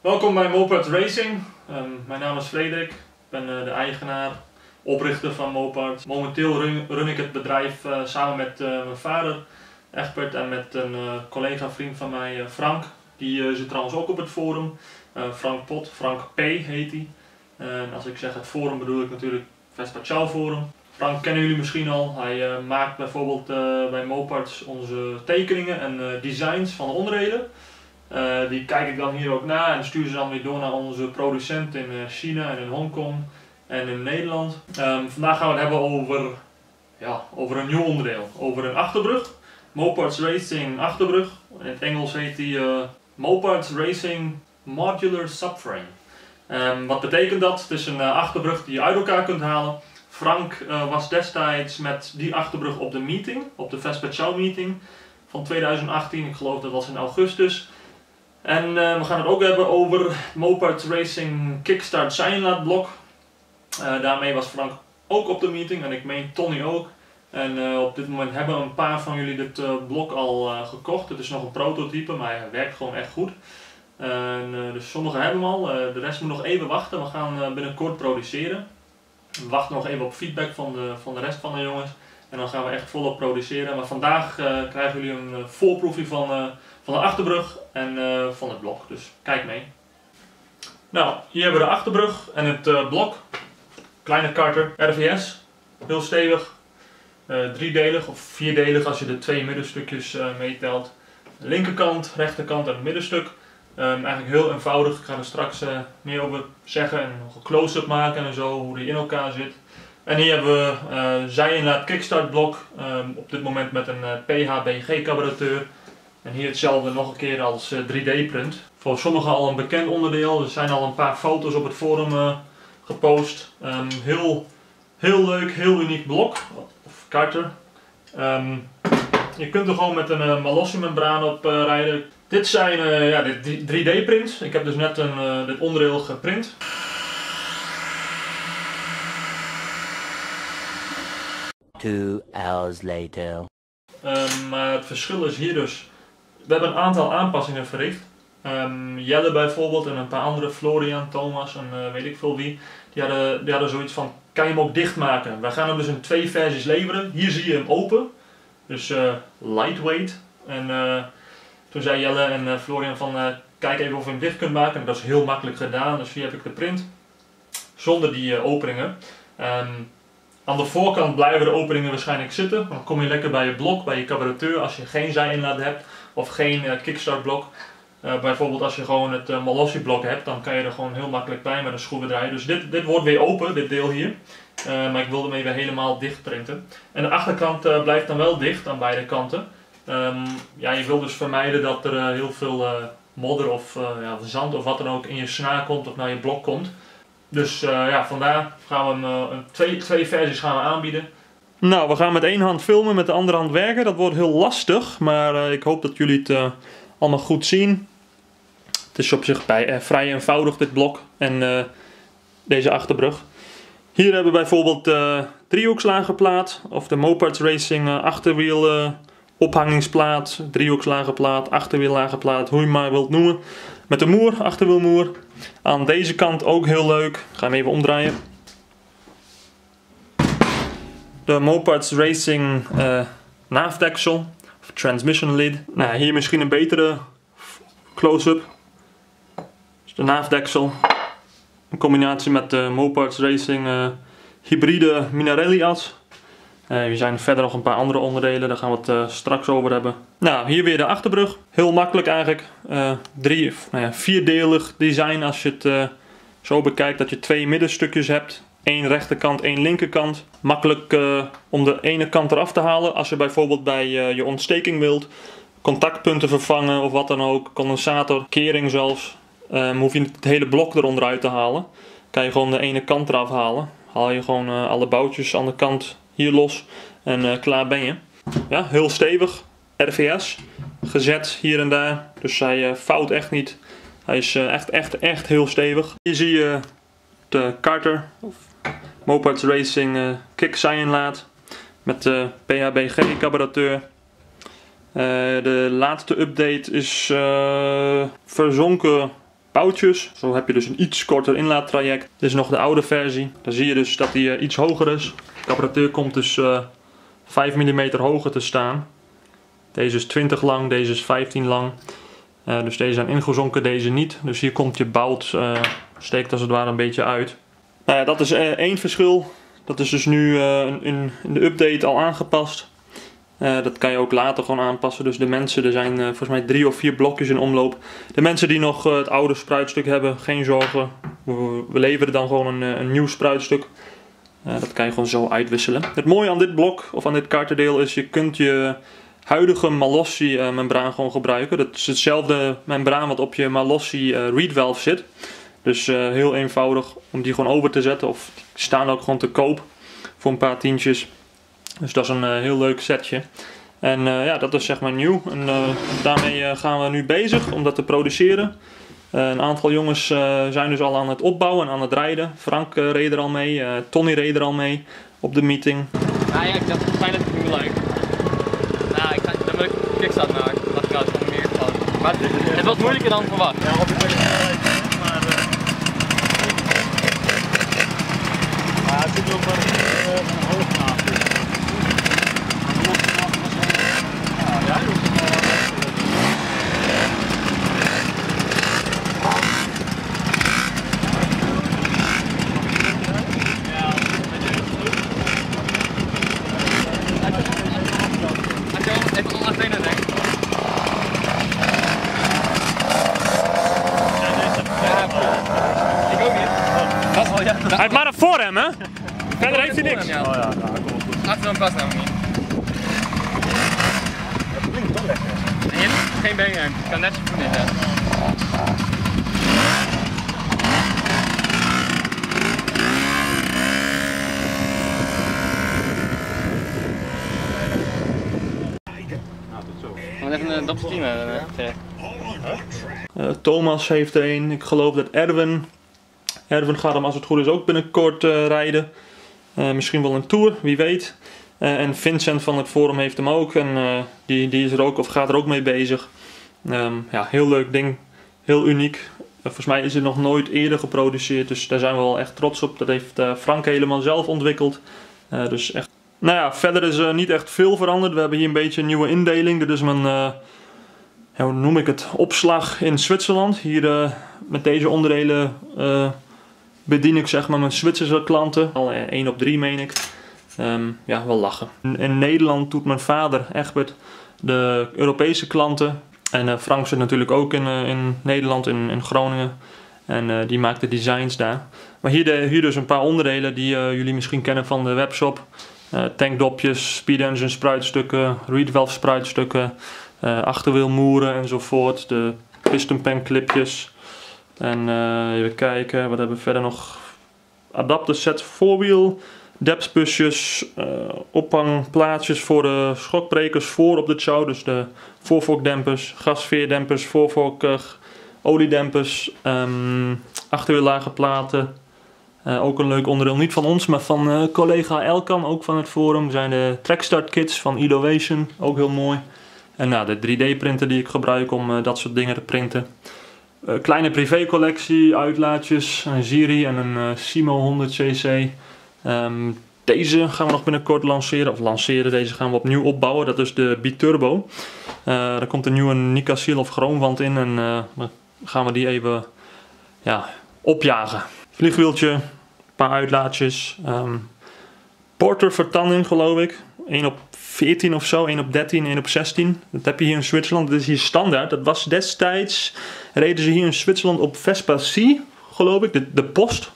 Welkom bij Moped Racing. Ehm, mijn naam is Frederik. Ik ben eh, de eigenaar, oprichter van Moped. Momenteel run, ik het bedrijf eh, samen met eh, mijn vader, Egbert, en met een collega vriend van mij, Frank. Die zit trouwens ook op het forum. Frank Pot, Frank P heet hij. En als ik zeg het forum bedoel ik natuurlijk Vespa Forum. Frank kennen jullie misschien al. Hij maakt bijvoorbeeld bij Moparts onze tekeningen en designs van de onderdelen. Uh, die kijk ik dan hier ook na en stuur ze dan weer door naar onze producent in uh, China en in Hongkong en in Nederland. Um, vandaag gaan we het hebben over, ja, over een nieuw onderdeel, over een achterbrug. Moparts Racing achterbrug. In het Engels heet die uh, Moparts Racing Modular Subframe. Um, wat betekent dat? Het is een achterbrug die je uit elkaar kunt halen. Frank was destijds met die achterbrug op de meeting, op de Vespa Chow meeting van 2018. Ik geloof dat was in augustus. En uh, we gaan het ook hebben over Moped Racing Kickstart Zijnlaadblok. Uh, daarmee was Frank ook op de meeting en ik meen Tony ook. En uh, op dit moment hebben een paar van jullie dit blok al gekocht. Het is nog een prototype, maar hij werkt gewoon echt goed. En, dus sommigen hebben hem al, de rest moet nog even wachten. We gaan binnenkort produceren. We wachten nog even op feedback van de, van de rest van de jongens. En dan gaan we echt volop produceren. Maar vandaag krijgen jullie een voorproefje van van de achterbrug en van het blok. Dus kijk mee. Nou, hier hebben we de achterbrug en het blok. Kleine karter, RVS. Heel stevig. Driedelig of vierdelig als je de twee middenstukjes meetelt. linkerkant, rechterkant en het middenstuk. Um, eigenlijk heel eenvoudig. Ik ga er straks meer over zeggen en nog een close-up maken en zo, hoe die in elkaar zit. En hier hebben we uh, zij-inlaat kickstart blok. Um, op dit moment met een PHBG carburateur. En hier hetzelfde nog een keer als 3D-print. Eh, Voor sommigen al een bekend onderdeel. Er zijn al een paar foto's op het forum gepost. Um, heel, heel leuk, heel uniek blok. Of karter. Um, je kunt er gewoon met een uh, Malossi membraan op rijden. Dit zijn uh, ja, dit 3D prints. Ik heb dus net een, dit onderdeel geprint. Two hours later. Um, maar het verschil is hier dus we hebben een aantal aanpassingen verricht. Um, Jelle bijvoorbeeld en een paar andere, Florian, Thomas en uh, weet ik veel wie, die hadden, die hadden zoiets van, kan je hem ook dichtmaken? Wij gaan hem dus in twee versies leveren. Hier zie je hem open, dus uh, lightweight. En uh, toen zei Jelle en Florian van, kijk even of je hem dicht kunt maken. En dat is heel makkelijk gedaan, dus hier heb ik de print. Zonder die openingen. Um, aan de voorkant blijven de openingen waarschijnlijk zitten. Dan kom je lekker bij je blok, bij je carburateur als je geen zijinlaat hebt of geen uh, kickstart blok. Uh, bijvoorbeeld als je gewoon het uh, Malossi blok hebt, dan kan je er gewoon heel makkelijk bij met een schroevendraaier. Dus dit, dit wordt weer open, dit deel hier. maar ik wilde hem even helemaal dicht printen. En de achterkant blijft dan wel dicht aan beide kanten. Um, ja, je wil dus vermijden dat er heel veel modder of ja, zand of wat dan ook in je snaar komt of naar je blok komt. Dus ja, vandaar gaan we hem, twee, twee versies gaan we aanbieden. Nou, we gaan met één hand filmen, met de andere hand werken. Dat wordt heel lastig, maar uh, ik hoop dat jullie het allemaal goed zien. Het is op zich bij, vrij eenvoudig, dit blok en deze achterbrug. Hier hebben we bijvoorbeeld de driehoekslagenplaat of de Moparts Racing achterwiel ophangingplaat, driehoekslagenplaat, achterwiellagenplaat, hoe je maar wilt noemen. Met de moer, achterwielmoer. Aan deze kant ook heel leuk. Ga hem even omdraaien de Moparts Racing uh, naafdeksel, of transmission lid. Nou, hier misschien een betere close-up. Dus de naafdeksel, in combinatie met de Moparts Racing uh, hybride Minarelli as. Uh, hier zijn verder nog een paar andere onderdelen, daar gaan we het straks over hebben. Nou, hier weer de achterbrug. Heel makkelijk eigenlijk. drie, nou ja, vierdelig design als je het zo bekijkt dat je twee middenstukjes hebt één rechterkant, één linkerkant. Makkelijk om de ene kant eraf te halen. Als je bijvoorbeeld bij je ontsteking wilt, contactpunten vervangen of wat dan ook, condensator, kering zelfs, hoef je het hele blok eronder uit te halen. Kan je gewoon de ene kant eraf halen. Haal je gewoon alle boutjes aan de kant hier los en klaar ben je. Ja, heel stevig. RVS. Gezet hier en daar. Dus hij fout echt niet. Hij is echt, echt, echt heel stevig. Hier zie je de Carter, of Racing uh, kick met de PHBG carburateur. De laatste update is verzonken boutjes. Zo heb je dus een iets korter inlaattraject. Dit is nog de oude versie. Dan zie je dus dat die iets hoger is. De carburateur komt dus 5 mm hoger te staan. Deze is 20 lang, deze is 15 lang. Uh, dus deze zijn ingezonken, deze niet. Dus hier komt je bout, uh, steekt als het ware een beetje uit. Nou ja, dat is uh, één verschil. Dat is dus nu in, in, de update al aangepast. dat kan je ook later gewoon aanpassen. Dus de mensen, er zijn volgens mij drie of vier blokjes in omloop. De mensen die nog het oude spruitstuk hebben, geen zorgen. We, we leveren dan gewoon een, een nieuw spruitstuk. Dat kan je gewoon zo uitwisselen. Het mooie aan dit blok of aan dit kaartendeel is, je kunt je huidige Malossi uh, membraan gewoon gebruiken. Dat is hetzelfde membraan wat op je Malossi uh, reed valve zit. Dus uh, heel eenvoudig om die gewoon over te zetten. Of die staan ook gewoon te koop voor een paar tientjes. Dus dat is een heel leuk setje. En ja, dat is zeg maar nieuw. En daarmee gaan we nu bezig om dat te produceren. Een aantal jongens zijn dus al aan het opbouwen en aan het rijden. Frank reed er al mee, Tony reed er al mee op de meeting. Ja, ja ik dacht het fijn dat het nu leuk kickstart maken. Dat gaat gewoon meer gewoon. Maar het was moeilijker dan verwacht. Ja, op de maar. Maar het zit ook wel een hoognaaf. Ja, ja, Hij heeft maar een voorrem, hè? Verder heeft hij niks. Oh ja, nou, kom op goed. Achter dan past nou niet. Dat klinkt toch lekker. Hebt geen beenruimte, ik kan net zo goed in zetten. even een dopje uh, Thomas heeft er een. Ik geloof dat Erwin Erwin gaat hem als het goed is ook binnenkort uh, rijden. Uh, misschien wel een tour, wie weet. Uh, en Vincent van het forum heeft hem ook. En die, die is er ook of gaat er ook mee bezig. Um, ja, heel leuk ding. Heel uniek. volgens mij is het nog nooit eerder geproduceerd. Dus daar zijn we wel echt trots op. Dat heeft Frank helemaal zelf ontwikkeld. dus echt. Nou ja, verder is er niet echt veel veranderd. We hebben hier een beetje een nieuwe indeling. Dit is mijn, hoe noem ik het, opslag in Zwitserland. Hier met deze onderdelen bedien ik zeg maar mijn Zwitserse klanten. Al 1 op 3 meen ik. Um, ja, wel lachen. In Nederland doet mijn vader, Egbert, de Europese klanten. En uh, Frank zit natuurlijk ook in, uh, in Nederland, in, in Groningen. En uh, die maakt de designs daar. Maar hier, de, hier dus een paar onderdelen die jullie misschien kennen van de webshop. tankdopjes, speed engine spruitstukken, reed valve spruitstukken, achterwielmoeren enzovoort. De piston pen clipjes. En uh, even kijken, wat hebben we verder nog? Adapter set voorwiel, depthbusjes, uh, ophangplaatsjes voor de schokbrekers voor op de chow. Dus de voorvorkdempers, gasveerdempers, voorvork uh, oliedempers, um, platen. Uh, ook een leuk onderdeel, niet van ons, maar van collega Elkan, ook van het forum, zijn de trackstart kits van Innovation, ook heel mooi. En nou, de 3D printer die ik gebruik om dat soort dingen te printen. Uh, kleine privécollectie, uitlaatjes, een Ziri en een uh, Simo 100cc. Um, ehm, deze gaan we nog binnenkort lanceren, of lanceren, deze gaan we opnieuw opbouwen. Dat is de Biturbo. Uh, er komt een nieuwe Nicasil of chroomwand in en dan gaan we die even ja, opjagen. Vliegwieltje, een paar uitlaatjes. Um, Porter vertanding geloof ik. 1 op 14 of zo, 1 op 13, 1 op 16. Dat heb je hier in Zwitserland. Dat is hier standaard. Dat was destijds, reden ze hier in Zwitserland op Vespa C, geloof ik, de, de post.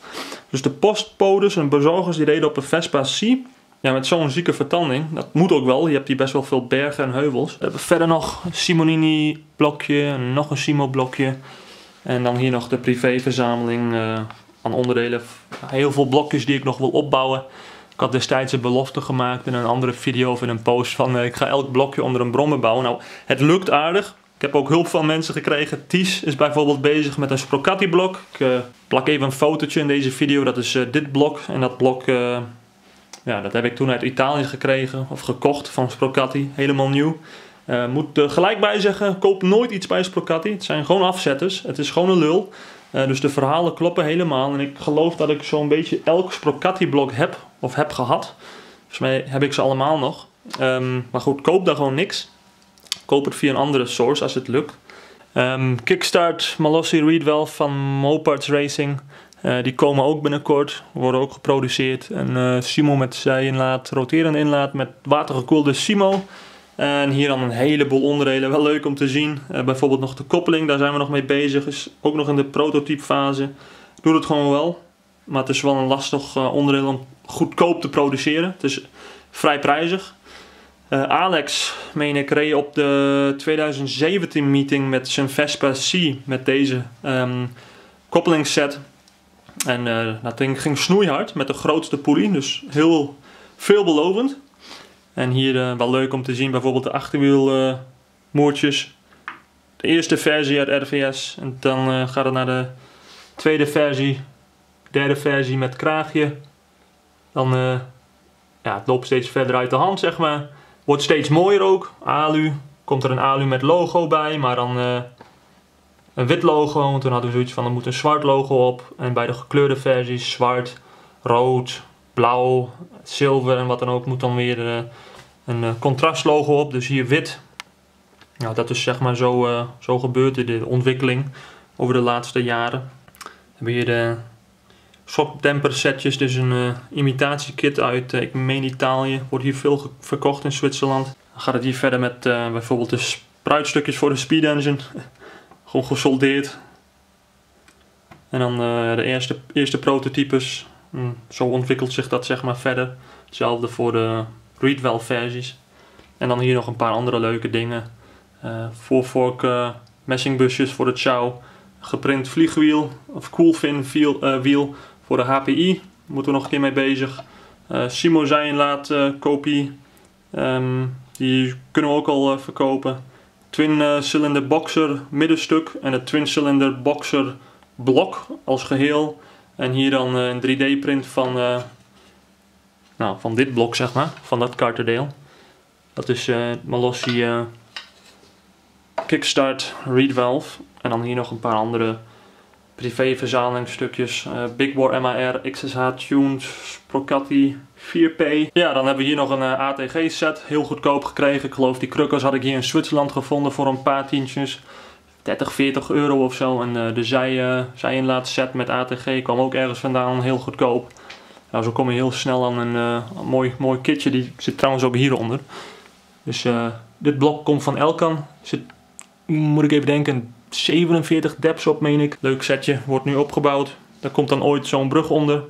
Dus de postpodes en bezorgers die reden op een Vespa C. Ja, met zo'n zieke vertanding. Dat moet ook wel. Je hebt hier best wel veel bergen en heuvels. We hebben verder nog een Simonini blokje, nog een Simo blokje. En dan hier nog de privéverzameling uh, aan onderdelen. Heel veel blokjes die ik nog wil opbouwen. Ik had destijds een belofte gemaakt in een andere video of in een post van uh, ik ga elk blokje onder een brommer bouwen. Nou, het lukt aardig. Ik heb ook hulp van mensen gekregen. Ties is bijvoorbeeld bezig met een Sprocati blok. Ik uh, plak even een fotootje in deze video. Dat is uh, dit blok. En dat blok, ja, dat heb ik toen uit Italië gekregen of gekocht van Sprocati. Helemaal nieuw. Eh, moet er gelijk bij zeggen, koop nooit iets bij Sprocati. Het zijn gewoon afzetters. Het is gewoon een lul. Eh, dus de verhalen kloppen helemaal. En ik geloof dat ik zo'n beetje elk Sprocati blok heb of heb gehad. Volgens mij heb ik ze allemaal nog. Ehm, maar goed, koop daar gewoon niks. Koop het via een andere source als het lukt. Ehm, Kickstart, Malossi Reedwell van Moparts Racing. Eh, die komen ook binnenkort, worden ook geproduceerd. En uh, Simo met zij-inlaat, roterende inlaat met watergekoelde Simo. En hier dan een heleboel onderdelen, wel leuk om te zien. Uh, bijvoorbeeld nog de koppeling, daar zijn we nog mee bezig. Is ook nog in de prototype fase. Doet het gewoon wel. Maar het is wel een lastig onderdeel om goedkoop te produceren. Het is vrij prijzig. Uh, Alex, meen ik, reed op de 2017 meeting met zijn Vespa C met deze um, koppelingsset. En dat ding ging snoeihard met de grootste poelie, dus heel veelbelovend. En hier uh, wel leuk om te zien bijvoorbeeld de achterwielmoertjes. de eerste versie uit RVS en dan gaat het naar de tweede versie, derde versie met kraagje. Dan ja, het loopt steeds verder uit de hand zeg maar. Wordt steeds mooier ook. Alu. Komt er een alu met logo bij, maar dan een wit logo. Want toen hadden we zoiets van er moet een zwart logo op. En bij de gekleurde versies zwart, rood, blauw, zilver en wat dan ook moet dan weer uh, een uh, contrastlogo op. Dus hier wit. Nou, dat is zeg maar zo, zo gebeurd in de ontwikkeling over de laatste jaren. We hebben hier de shockdemper setjes, dus een imitatiekit uit, ik meen Italië. Wordt hier veel verkocht in Zwitserland. Dan gaat het hier verder met bijvoorbeeld de spruitstukjes voor de speed engine. Gewoon gesoldeerd. En dan de eerste, eerste prototypes. Zo ontwikkelt zich dat zeg maar verder. Hetzelfde voor de Readwell versies. En dan hier nog een paar andere leuke dingen. Voorvork messingbusjes voor het Chow geprint vliegwiel of coolfin wiel, wiel voor de HPI moeten we nog een keer mee bezig. Uh, Simo uh, kopie. Um, die kunnen we ook al uh, verkopen. Twin cylinder boxer middenstuk en het twin cylinder boxer blok als geheel. En hier dan een 3D print van, nou, van dit blok zeg maar, van dat karterdeel. Dat is Malossi Kickstart Reed Valve. En dan hier nog een paar andere privé verzamelingstukjes. Uh, Big War MAR, XSH Tunes, Procati 4P. Ja, dan hebben we hier nog een uh, eh, ATG set. Heel goedkoop gekregen. Ik geloof die krukkers had ik hier in Zwitserland gevonden voor een paar tientjes. 30, 40 euro of zo. En uh, de zij, zijinlaat set met ATG kwam ook ergens vandaan. Heel goedkoop. Nou, zo kom je heel snel aan een, een mooi, mooi kitje. Die zit trouwens ook hieronder. Dus dit blok komt van Elkan. Zit, moet ik even denken, 47 deps op, meen ik. Leuk setje, wordt nu opgebouwd. Daar komt dan ooit zo'n brug onder.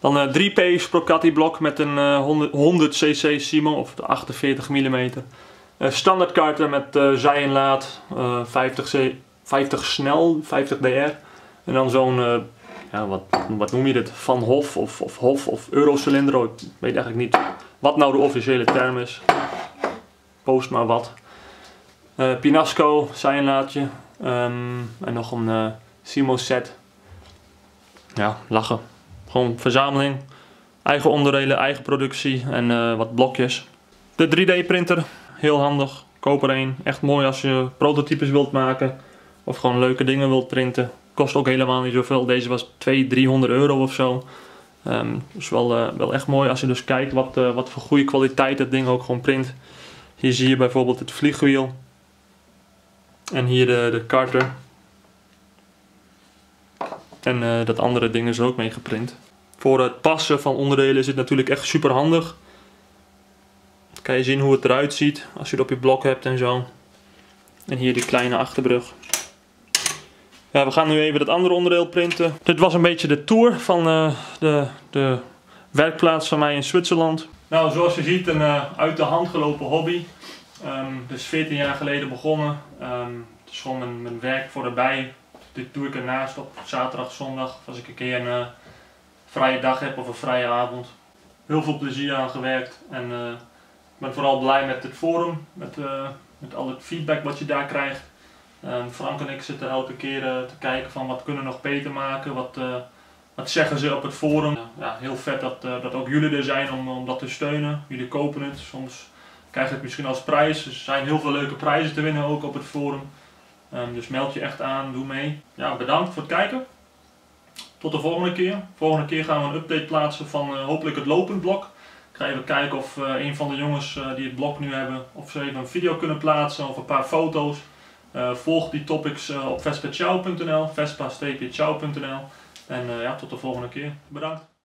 Dan uh, 3P Sprocati blok met een uh, 100, 100 cc Simo of 48 mm. Uh, standaard kaarten met uh, zij en laat, 50, C, 50 snel, 50 DR. En dan zo'n, ja, wat, wat noem je dit, Van Hof of, of Hof of Eurocilinder. Ik weet eigenlijk niet wat nou de officiële term is. Post maar wat. Pinasco, zijnlaadje. Um, en nog een Simo set. Ja, lachen. Gewoon verzameling. Eigen onderdelen, eigen productie en wat blokjes. De 3D printer, heel handig. Koop er een. Echt mooi als je prototypes wilt maken. Of gewoon leuke dingen wilt printen. Kost ook helemaal niet zoveel. Deze was 200, 300 euro of zo. Um, dus wel, wel echt mooi als je dus kijkt wat, wat voor goede kwaliteit het ding ook gewoon print. Hier zie je bijvoorbeeld het vliegwiel. En hier de, de karter. En uh, dat andere ding is ook mee geprint. Voor het passen van onderdelen is het natuurlijk echt super handig. Kan je zien hoe het eruit ziet als je het op je blok hebt en zo. En hier die kleine achterbrug. Ja, we gaan nu even dat andere onderdeel printen. Dit was een beetje de tour van uh, de, de werkplaats van mij in Zwitserland. Nou, zoals je ziet, een uh, uit de hand gelopen hobby. Um, dus 14 jaar geleden begonnen. Um, het is gewoon mijn, werk voor erbij. Dit doe ik ernaast op zaterdag, zondag. Als ik een keer een uh, vrije dag heb of een vrije avond. Heel veel plezier aan gewerkt. En ik ben vooral blij met het forum. Met, uh, met al het feedback wat je daar krijgt. Um, Frank en ik zitten elke keer te kijken van wat kunnen we nog beter maken. Wat, wat zeggen ze op het forum. Ja, heel vet dat, dat ook jullie er zijn om, om dat te steunen. Jullie kopen het. Soms krijg je het misschien als prijs. Er zijn heel veel leuke prijzen te winnen ook op het forum. Ehm, dus meld je echt aan, doe mee. Ja, bedankt voor het kijken. Tot de volgende keer. Volgende keer gaan we een update plaatsen van eh, hopelijk het lopend blok. Ga even kijken of eh, een van de jongens eh, die het blok nu hebben, of ze even een video kunnen plaatsen of een paar foto's. Eh, volg die topics op vespaciao.nl, vespa-ciao.nl. En ja, tot de volgende keer. Bedankt.